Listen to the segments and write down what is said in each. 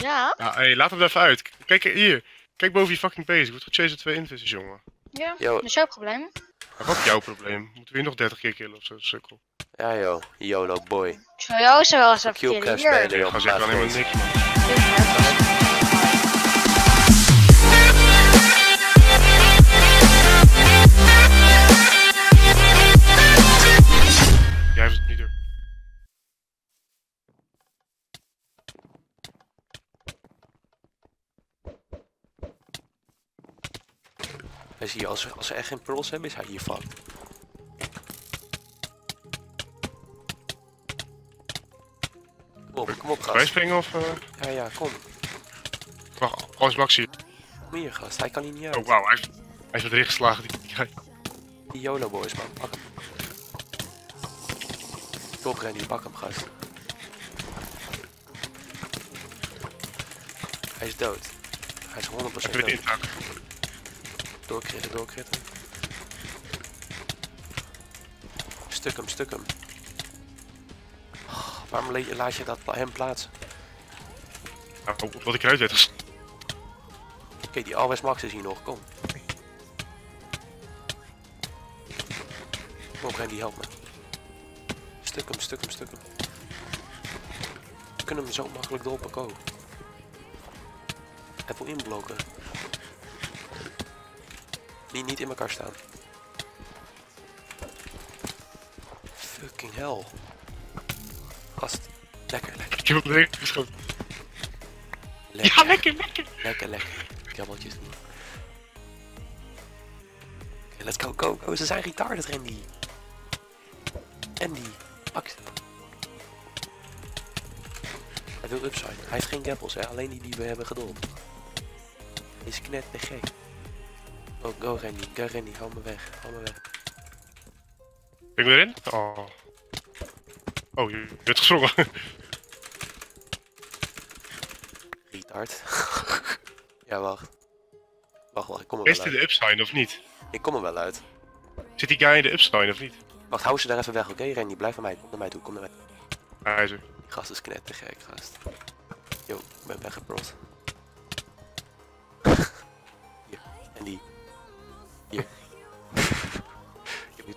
Ja? Ja, hey, laat hem er even uit. Kijk hier. Kijk boven je fucking base. Ik word gechased door twee invisies, jongen. Ja, Yo. dat is jouw probleem. Maar wat is jouw probleem? Moeten we hier nog 30 keer killen of zo, sukkel? Ja joh, YOLO boy. Ik zal jou zo wel eens even Kill killen. spelen joh. Ga zeggen helemaal niks, man. Hij zie je, als, ze- als ze echt geen pearls hebben, is hij hier fucked. Kom op, kom op gast. Bijspringen of... eh Ja, ja, kom. Wacht, alles Maxi. Kom hier gast, hij kan hier niet uit. Oh, wauw. Hij heeft, hij erin geslagen. Die. Die YOLO boys man, pak hem. Top Randy, pak hem gast. Hij is dood. Hij is 100% Even het dood. Doorkritten, doorkritten. Stuk hem, stuk hem. Oh, waarom laat je dat hem plaatsen? Nou, op wat ik eruit ges- Oké, die Always Max is hier nog, kom. Kom Randy, help me. Stuk hem, stuk hem, stuk hem. We kunnen hem zo makkelijk. Hij wil inblokken. Niet, niet in elkaar staan. Fucking hell. Gast. Lekker, lekker, Ik heb hem erin geschoten. lekker. Ja, lekker, lekker. Lekker, lekker. Krabbeltjes doen. Oké, let's go, go, go. Ze zijn retarded, Randy. Andy, ze. Hij wil upside. Hij heeft geen gappels, hè. Alleen die die we hebben gedolpt. Hij is knet de gek. Oh, go Randy. Go Randy. Hou me weg. Hou me weg. Ben ik erin? Oh. Oh, je bent gesprongen. Retard. ja, wacht. Wacht, wacht. Ik kom er Is wel dit uit. de upside of niet? Ik kom er wel uit. Zit die guy in de upside of niet? Wacht, hou ze daar even weg, oké? Randy, blijf naar mij. Kom naar mij toe. Kom naar mij. Ah, hij is er. Die gast is knet te gek, gast. Yo, ik ben weggeprost. Hier, en die.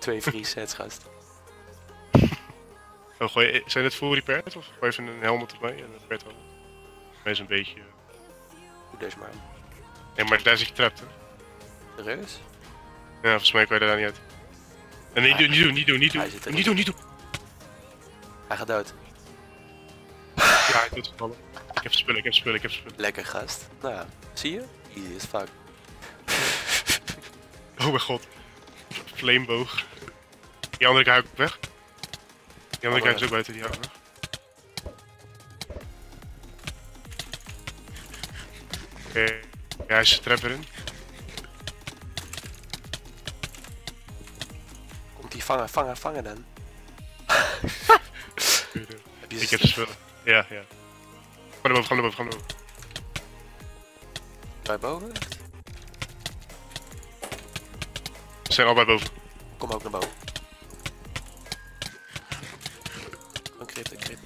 Twee free sets, gast. Oh, gooi, zijn het full repaired of gooi even een helmet erbij en een helmet? Wees een beetje... Doe deze maar. Nee, maar daar zit je trapped, hè? Serieus? Ja, volgens mij kan je daar niet uit. En niet doen, niet doen, niet doen, niet doen. Hij. Niet doen, niet doen. Hij gaat dood. Ja, ik doet het vallen. Ik heb spullen, ik heb spullen, ik heb spullen. Lekker, gast. Nou ja, zie je? Easy as fuck. Oh mijn god. Flameboog. Die andere guy ook weg. Die andere guy is ook buiten die weg. Oké. Ja, hij is de trap erin. Komt die vangen, vangen, vangen dan. Heb je Ik heb spullen. Ja, ja. Ga naar boven, ga naar boven, ga naar boven. bij boven? Zijn allebei boven. Kom ook naar boven. Een crit, een crit.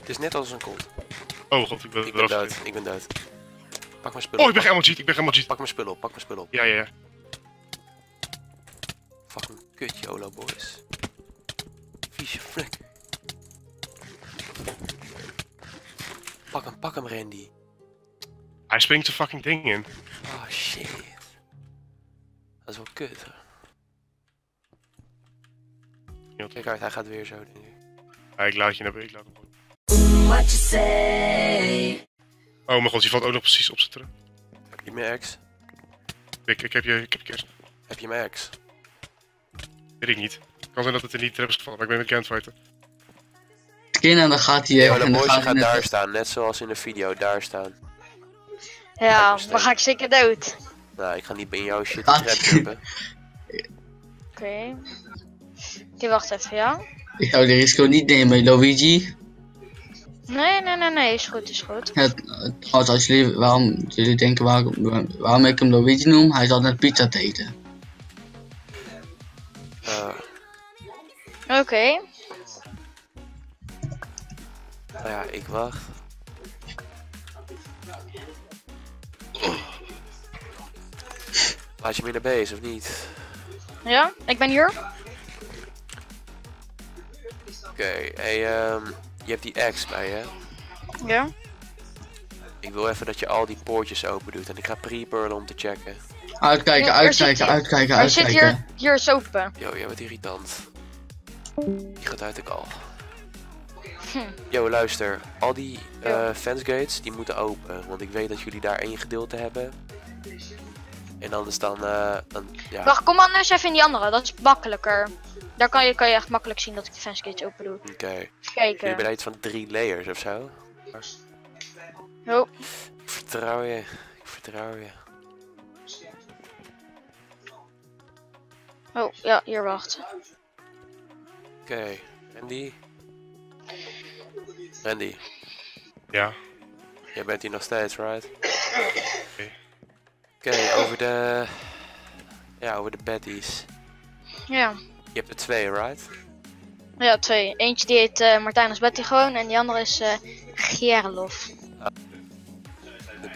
Het is net als een cold. Oh god, ik ben Ik ben dood, ik ben dood. Pak mijn spullen Oh, ik ben helemaal cheat, ik ben helemaal cheat. pak, mijn spullen op, pak mijn spullen op. Ja, ja, ja. Fucking kut YOLO boys. Vieze flik. Pak hem, pak hem Randy. Hij springt zijn fucking ding in. Oh shit. Dat is wel kut. hè. Ja, Kijk uit, hij gaat weer zo denk ik. Ja, ik laat je naar beneden, ik laat. What you say? Oh mijn god, je valt ook nog precies op zijn terug. Heb je mijn ex? Ik, ik heb je, ik heb je. Heb je mijn ex? Weet ik niet. kan zijn dat het er niet trap is gevallen, maar ik ben met Campfighter. Skin en dan gaat hij Ja, even de en dan boys gaat daar staan, net zoals in de video, daar staan. Ja, dan ga ik zeker dood. Nou, ik ga niet in jouw shit trap jumpen. Oké. Oké, wacht even, ja? Ik zou de risico niet nemen, Luigi. Nee, nee, nee, nee, is goed, is goed. Het, trouwens, als jullie, waarom jullie denken waarom, waarom ik hem Luigi noem, hij zat net pizza te eten. Eh, Oké. Nou ja, ik wacht. Laat je me naar bezig of niet? Ja, ik ben hier. Oké, hey, ehm, je hebt die X bij je. Ja. Ik wil even dat je al die poortjes open doet en ik ga pre-burlen om te checken. Uitkijken, er uitkijken, hier- uitkijken, Hij zit uitkijken. hier, hier is open. Yo, jij bent irritant. Die gaat uit de kal. Hm. Yo, luister. Al die eh Ja. fence gates, die moeten open. Want ik weet dat jullie daar één gedeelte hebben. En anders dan, eh, dan ja. Wacht, kom anders even in die andere. Dat is makkelijker. Daar kan je, kan je echt makkelijk zien dat ik de fence gates open doe. Oké. Jullie kijken. hebben iets van drie layers of zo. Oh, Ik vertrouw je. Ik vertrouw je. oh, ja, hier wacht. Oké. Randy? Randy, Ja, jij bent hier nog steeds, right? Oké, over de... Ja, over de baddies. Ja. Je hebt er twee, right? Ja, twee. Eentje die heet Martijn als Betty gewoon en die andere is eh Gerlof.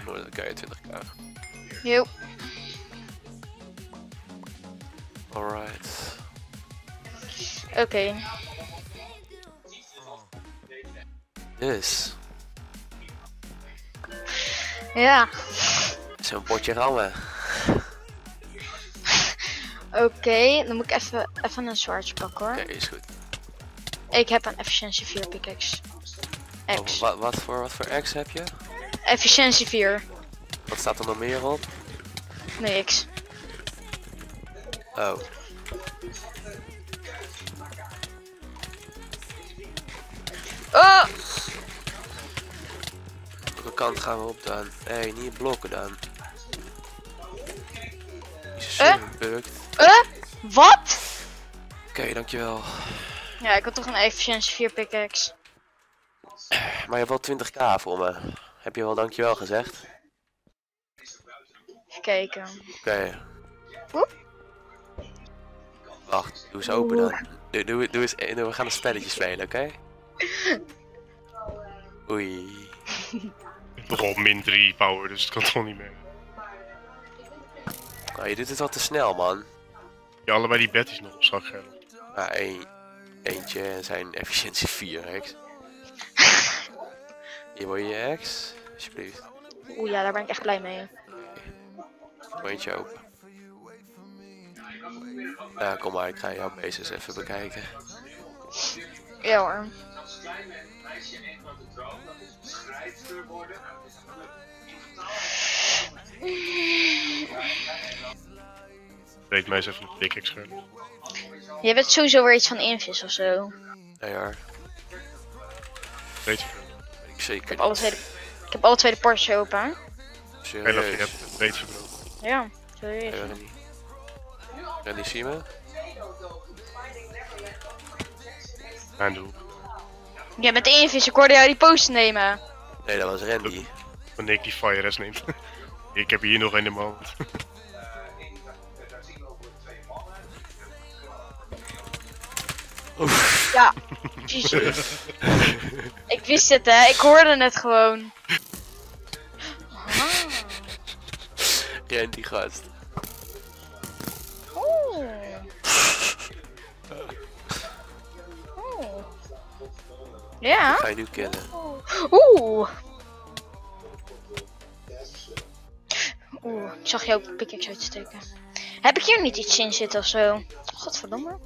Oké, 20k. Jo. Alright. Oké. Dus, Ja. Zo'n potje rammen. Oké, dan moet ik even, even een zwaardje pakken hoor. Oké, is goed. Ik heb een efficiëntie 4 pickaxe. Oh, X. wat, wat, voor, wat voor X heb je? Efficiëntie 4. Wat staat er nog meer op? Niks. Oh. Oh! Welke kant gaan we op dan? Hé, hey, niet blokken dan. Eh? Eh? Wat? Oké, dankjewel. Ja, ik had toch een efficiëntie 4 pickaxe. Maar je hebt wel 20k voor me. Heb je wel dankjewel gezegd? Even kijken. Oké. Wacht, doe eens open dan. Doe, doe, doe eens, we gaan een spelletje spelen, oké? Oei. ik heb al min 3 power, dus het kan toch niet meer. Nou, je doet het wel te snel, man. Ja, allebei die bedjes nog op zak hebben. Maar één, eentje en zijn efficiëntie 4 X. Hier wil je je X? Alsjeblieft. Oeh ja, daar ben ik echt blij mee. Doe eentje open. Ja, kom maar, ik ga jouw basis even bekijken. Ja hoor. Weet mij eens even een pickaxe geven. Je hebt sowieso weer iets van invis of zo. Nee hoor, Weet je ik zeker Ik heb alle twee de, ik heb alle twee de portjes open. veel. En of je Serieus. hebt het weet verbroken. Ja, serieus. Randy. Randy, zie je me? Mijn doel. Jij bent invis, ik hoorde jou die post nemen. Nee, dat was Randy. Wanneer ik die fire neemt. ik heb hier nog een in mijn hand. Ja, jezus. ik wist het hè, ik hoorde het gewoon. Ah. Randy, gast. Oeh. Ja. Ga je nu killen? Oeh. Oeh, ik zag jou ook pickaxe uitsteken. Heb ik hier niet iets in zitten of zo? Godverdomme.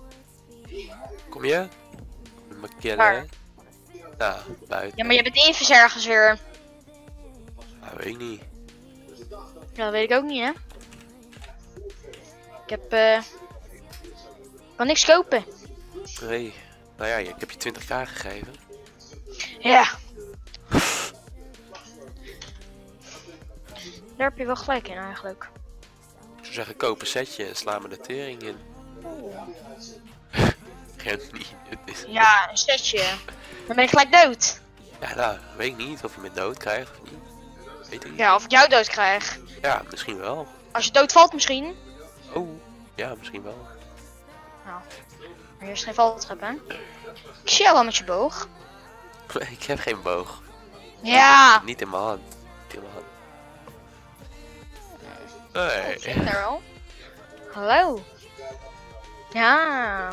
Kom je? Me killen, Waar? buiten. Ja, maar je bent invis ergens weer. Weet ik niet. Ja, dat weet ik ook niet, hè. Ik heb, eh... kan niks kopen. Nee. Nou ja, ik heb je 20k gegeven. Ja. Daar heb je wel gelijk in, eigenlijk. Ik zou zeggen, koop een setje en sla me de tering in. Het is... Ja, een setje. Dan ben je gelijk dood. Ja, nou, weet ik niet of je me dood krijgt of niet. Weet ik niet. Ja, of ik jou dood krijg. Ja, misschien wel. Als je dood valt misschien. Oh, ja, misschien wel. Maar hier is geen valtrap, hè. Ik zie jou wel met je boog. ik heb geen boog. Ja! Niet in mijn hand. Niet in mijn hand. Nee. Zit daar al? Hallo? Ja.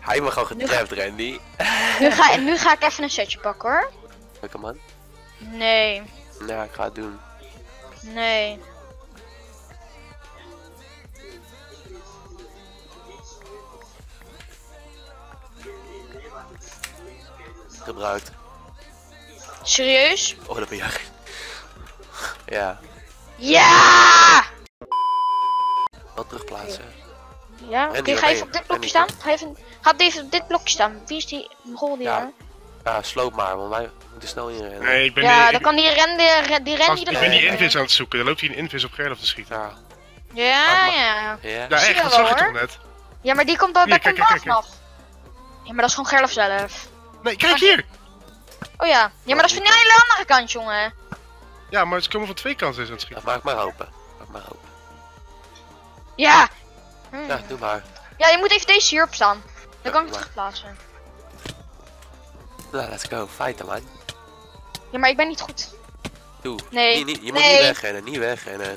Hij me gewoon getrapt, Randy. Nu ga, nu ga ik even een setje pakken hoor. Welke man? Nee, Ja, ik ga het doen. nee. Gebruikt. Serieus? Oh, dat ben jij. Ja, Ja! Wel terugplaatsen. Ja, oké, ga even op dit blokje staan. Ga even, ga even op dit blokje staan. Wie is die rol die Ja. daar? Ja, sloop maar, want wij moeten snel inrennen. Nee, ik ben Ja, die, dan ik, kan die ren, die, ik ben die invis aan het zoeken. Dan loopt hij een invis op Gerlof te schieten. Ja, Ja, ja. ja. Echt, dat zag je hoor. toch net? Ja, maar die komt dan bij kijk, komt kijk, kijk. vanaf. Ja, maar dat is gewoon Gerlof zelf. Nee, kijk hier! Oh ja. Ja, maar dat is van een hele andere kant, jongen. Ja, maar ze komen van twee kanten aan het schieten. Ja, maak maar open. Maak maar open. Ja. Hm. Ja, doe maar. Ja, je moet even deze hierop staan. Dan kan ik het terugplaatsen. Nou, let's go. Fighten, man. Ja, maar ik ben niet goed. Doe. Nee. Niet, niet, je moet Nee. niet wegrennen, niet wegrennen.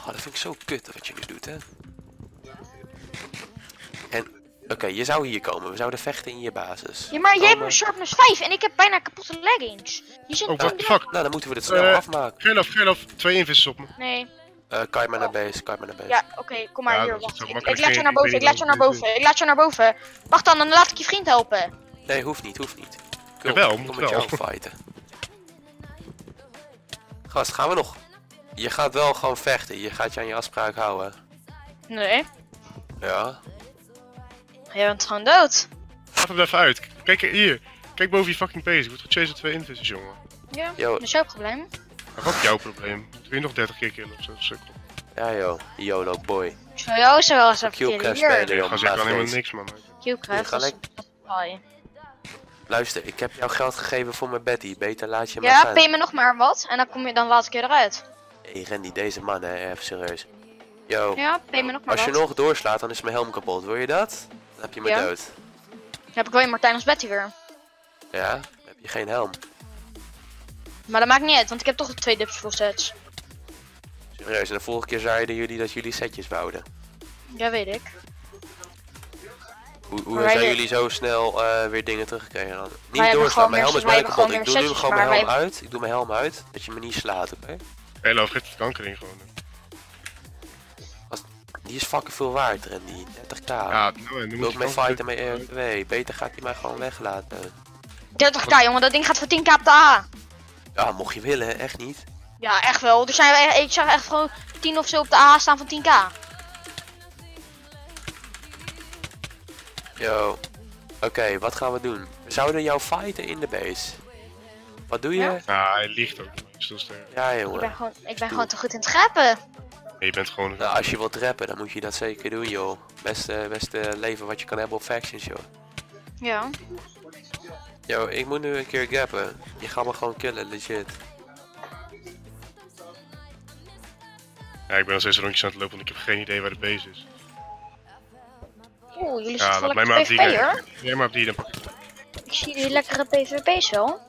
Oh, dat vind ik zo kut wat je nu doet, hè. En, oké, je zou hier komen. We zouden vechten in je basis. Ja, maar jij hebt een sharpness 5 en ik heb bijna kapotte leggings. Die zijn Oh, what the toen- fuck? Nou, dan moeten we dit snel Eh, afmaken. Gerlof, Gerlof, twee invissen op me. Nee. Eh kan je maar naar base, kan je maar naar base. Ja, oké, kom maar Ja, hier. Wacht. Ik, laat je naar boven, ik laat je naar boven, ik laat je naar boven. Wacht dan, dan laat ik je vriend helpen. Nee, hoeft niet, hoeft niet. Kom, Jawel, kom moet met wel. jou fighten. Gast, gaan we nog? Je gaat wel gewoon vechten. Je gaat je aan je afspraak houden. Nee. Ja. Jij bent gewoon dood. Laat hem even uit. Kijk hier. Kijk boven je fucking base. Ik word gechased door twee jongen. Ja. Yo, Dat is jouw probleem. Maar wat is jouw probleem? Doe je nog 30 keer killen of zo, sukkel. ja joh. YOLO boy. Ik zou jou zo wel eens even Kill killen. Hier. spelen, Ik ga zeggen maar helemaal niks, man. Q-craft. dat is-. Luister, ik heb jou geld gegeven voor mijn Betty. Beter laat je Ja, maar gaan. pay me nog maar wat en dan, kom je, dan laat ik je eruit. Hey Randy, deze man hè, even serieus. Yo, Ja, pay me nog maar als je wat. nog doorslaat dan is mijn helm kapot. Wil je dat? Dan heb je me Ja. dood. Dan heb ik wel in Martijn als Betty weer. Ja? Dan heb je geen helm. Maar dat maakt niet uit, want ik heb toch twee dips full sets. Serieus, en de vorige keer zeiden jullie dat jullie setjes bouwden. Ja, weet ik. Hoe, hoe zijn jullie zo snel eh, weer dingen teruggekregen dan? Niet doorslaan, gewoon mijn helm is bijna kapot. Ik doe nu gewoon mijn helm wij- uit. Ik doe mijn helm uit, dat je me niet slaat, oké? Gerlof, geeft het kanker in gewoon. Die is fucking veel waard, Randy. 30k. Ja, nou, en dan Wil moet ik je mee kanker- fighten met R2? Beter gaat hij mij gewoon weglaten. 30k jongen, dat ding gaat voor 10k op de A. Ja, mocht je willen, echt niet. Ja, echt wel. Er zijn, ik zag echt gewoon 10 of zo op de A staan van 10k. Yo. Oké, wat gaan we doen? We zouden jou fighten in de base. Wat doe je? Ja. Ja, Ja, hij liegt ook. Hij is heel sterk. Ik ben jongen. gewoon, ik ben gewoon te goed in het grappen. Nee, je bent gewoon... Nou, als je wilt rappen, dan moet je dat zeker doen, joh. Beste, beste leven wat je kan hebben op factions, joh. Ja. Yo, ik moet nu een keer gappen. Je gaat me gewoon killen, legit. Ja, ik ben nog steeds rondjes aan het lopen, want ik heb geen idee waar de base is. Oeh, jullie Ja, zitten laat wel mij maar op die... PvP hoor. Nee, maar op die dan pak ik. Ik zie die lekkere PvP's wel.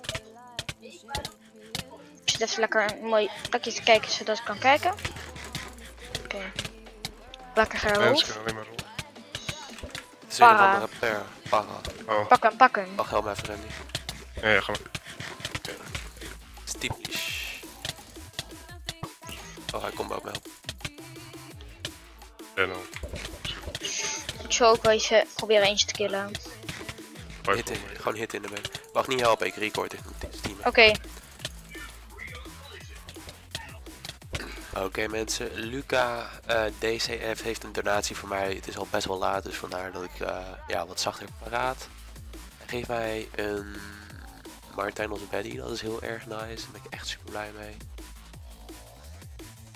Ik zit even lekker een mooi plekje te kijken zodat ik kan kijken. Oké. Lekker Mensen geroof. kunnen alleen maar rollen. Een. Per. Para. Oh, Pak hem, pak hem. Wacht, help me even, Randy. ja, ja, ga maar. Oh, hij komt bij me helpen. En dan... Ik zou ook wel even proberen eentje te killen. Hit in, gewoon hit in de been. Wacht, niet helpen, ik record dit. Team. Oké. Mensen, Luca eh, DCF heeft een donatie voor mij. Het is al best wel laat, dus vandaar dat ik eh, ja, wat zachter paraat. Hij geeft mij een Martijn als Betty, dat is heel erg nice. Daar ben ik echt super blij mee.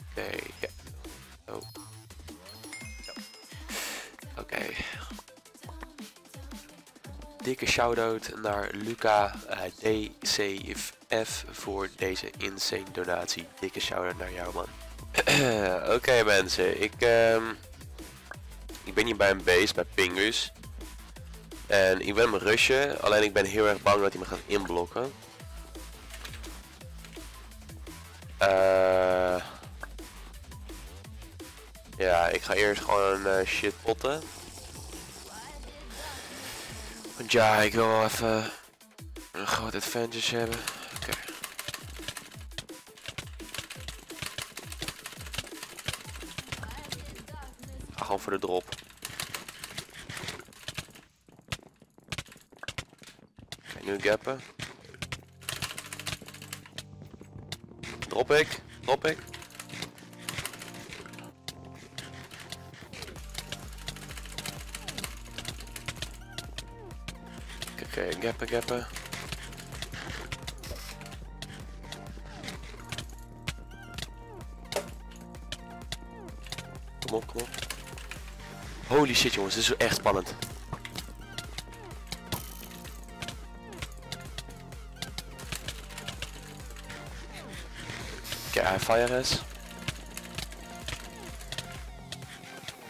Oké, ja. Oh. Oké. Dikke shout-out naar Luca eh, DCF voor deze insane donatie. Dikke shout-out naar jou man. Oké mensen, ik, ehm, ik ben hier bij een base, bij Pingus. En ik ben hem rushen, alleen ik ben heel erg bang dat hij me gaat inblokken. Eh ja, ik ga eerst gewoon eh, shit potten. Want ja, ik wil even een groot advantage hebben. Voor de drop. Oké, nu gappen. Drop ik, drop ik. Okay, gappen, gappen. Kom op, kom op. Holy shit jongens, dit is echt spannend. Oké, okay, fire is.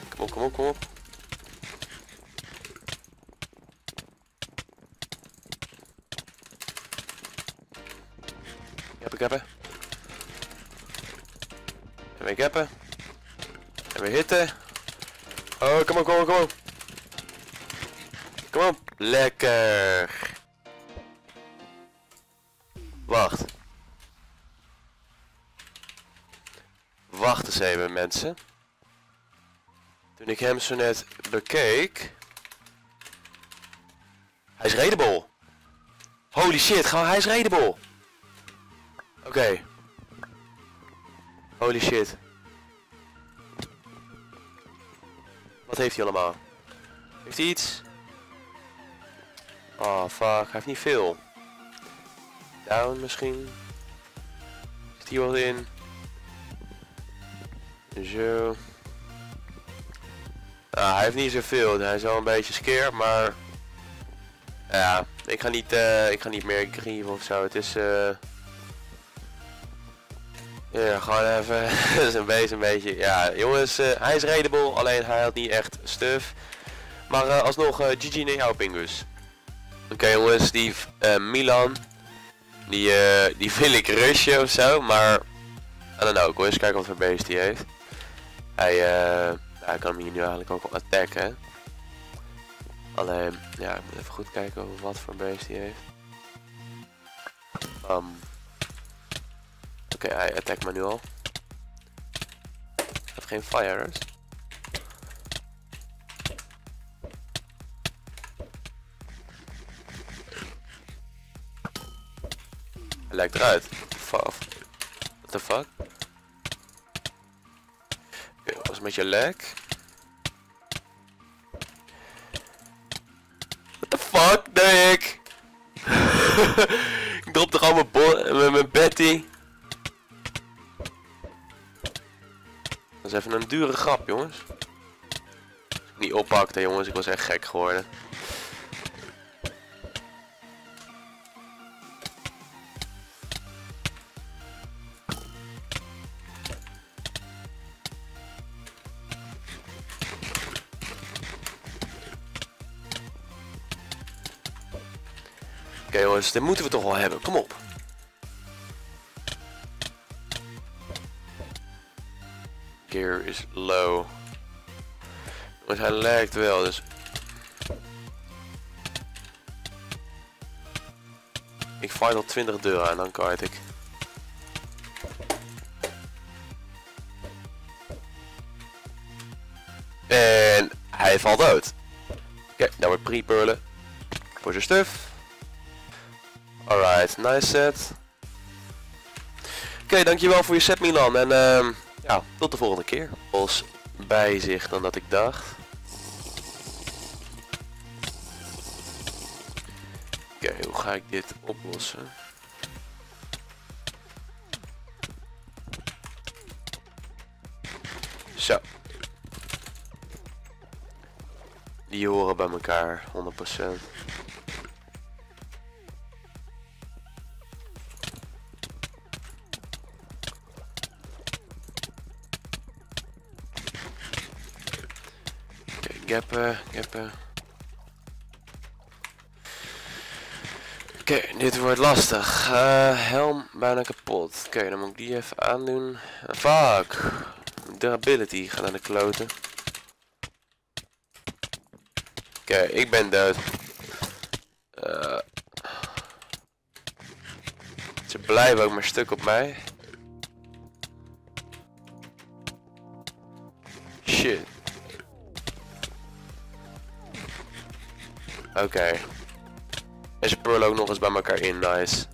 Kom op, kom op, kom op. Gappen, gappen. En weer gappen. En weer hitten. Oh, kom op, kom op, kom op. Kom op. Lekker. Wacht. Wacht eens even, mensen. Toen ik hem zo net bekeek... Hij is readable. Holy shit, gewoon hij is readable. Oké. Holy shit. Wat heeft hij allemaal? Heeft hij iets? Oh fuck, hij heeft niet veel. Down misschien. Zit hier wat in? Zo. Ah, hij heeft niet zoveel. Hij is wel een beetje scared, maar... Ja, ik ga niet, uh, ik ga niet meer grieven of zo. Het is... eh. Ja, gewoon even. dat is een beetje. Ja, jongens, uh, hij is readable, alleen hij had niet echt stuff. Maar uh, alsnog, uh, GG naar jou, Pingus. Oké, jongens, die Milan. Die, die wil ik rushen of zo, maar. I don't know, eens kijken wat voor beest hij heeft. Hij, hij kan hem hier nu eigenlijk ook op attacken. Alleen, ja, ik moet even goed kijken wat voor beest hij heeft. Um, Oké, okay, hij attack me nu al. Hij heeft geen fires. Hij lijkt eruit. What the fuck? Is met je leg? What the fuck, ik? ik drop toch al mijn, mijn Betty? Is even een dure grap, jongens. Niet oppakte, jongens, ik was echt gek geworden. Oké jongens, dit moeten we toch wel hebben. Kom op. Gear is low. Want hij lijkt wel, dus... Ik final 20 deur en dan kart ik. En hij valt dood. Oké, nou wordt pre-pearlen. Voor zijn stuff. Alright, nice set. Oké, dankjewel voor je set Milan. En um, ja, tot de volgende keer. Als bij zich dan dat ik dacht. Oké, hoe ga ik dit oplossen? Zo. Die horen bij elkaar, 100%. Gappen, gappen. Oké, dit wordt lastig. Eh, helm bijna kapot. Oké, dan moet ik die even aandoen. Eh, fuck. Durability gaat naar de kloten. Oké, ik ben dood. Eh, ze blijven ook maar stuk op mij. Oké. En ze ook nog eens bij elkaar in, nice.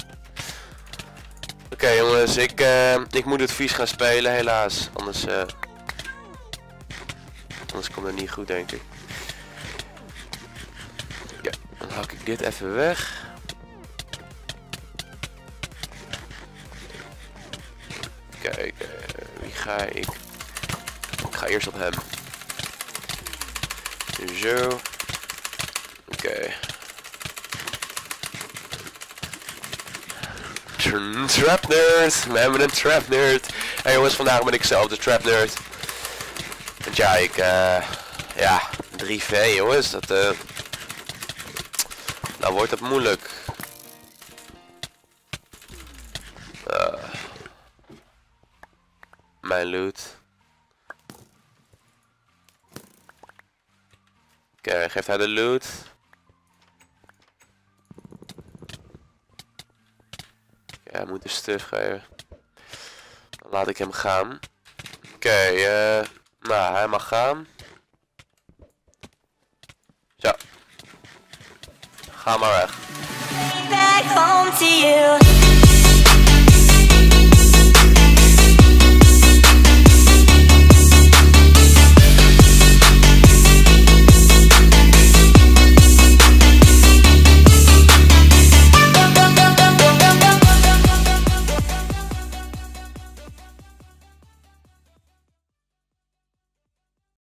Oké jongens, ik, eh, ik moet het vies gaan spelen helaas. Anders, eh anders komt het niet goed denk ik. Ja, dan hak ik dit even weg. Kijk, eh, wie ga ik? Ik ga eerst op hem. Zo. Oké. Tr- Trap nerd! We hebben een trap nerd. Hey jongens, vandaag ben ik zelf de trap nerd. Ja, ik, eh, ja, 3V jongens, dat, eh, nou wordt het moeilijk. Eh, mijn loot. Oké, geeft hij de loot. Hij moet stuff geven. Dan laat ik hem gaan. Oké, eh, nou, hij mag gaan. Zo. Ga maar weg.